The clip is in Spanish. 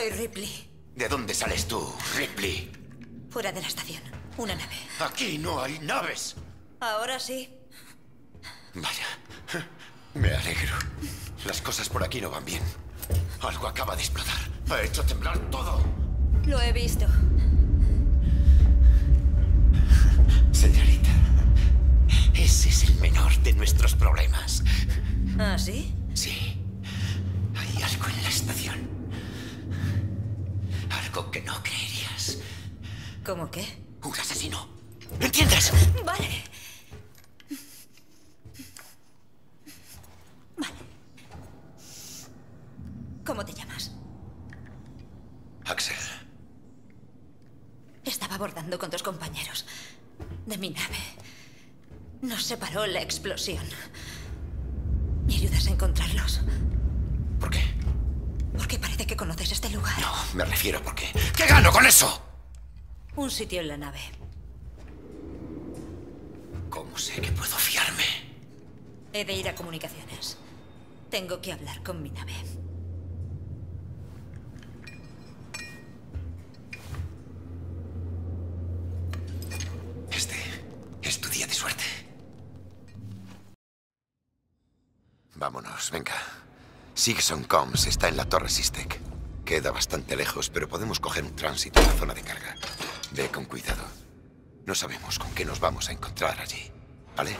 Soy Ripley. ¿De dónde sales tú, Ripley? Fuera de la estación. Una nave. Aquí no hay naves. Ahora sí. Vaya. Me alegro. Las cosas por aquí no van bien. Algo acaba de explotar. Ha hecho temblar todo. Lo he visto. Señorita, ese es el menor de nuestros problemas. ¿Ah, sí? Sí. Hay algo en la estación. Algo que no creerías. ¿Cómo qué? Un asesino. ¿Entiendes? Vale. Vale. ¿Cómo te llamas? Axel. Estaba abordando con dos compañeros de mi nave. Nos separó la explosión. ¿Me ayudas a encontrarlos? ¿Por qué? Porque parece que conoces este lugar. No, me refiero porque... ¿Qué gano con eso? Un sitio en la nave. ¿Cómo sé que puedo fiarme? He de ir a comunicaciones. Tengo que hablar con mi nave. Este es tu día de suerte. Vámonos, venga. Sigson Coms está en la Torre Sistek. Queda bastante lejos, pero podemos coger un tránsito en la zona de carga. Ve con cuidado. No sabemos con qué nos vamos a encontrar allí. ¿Vale?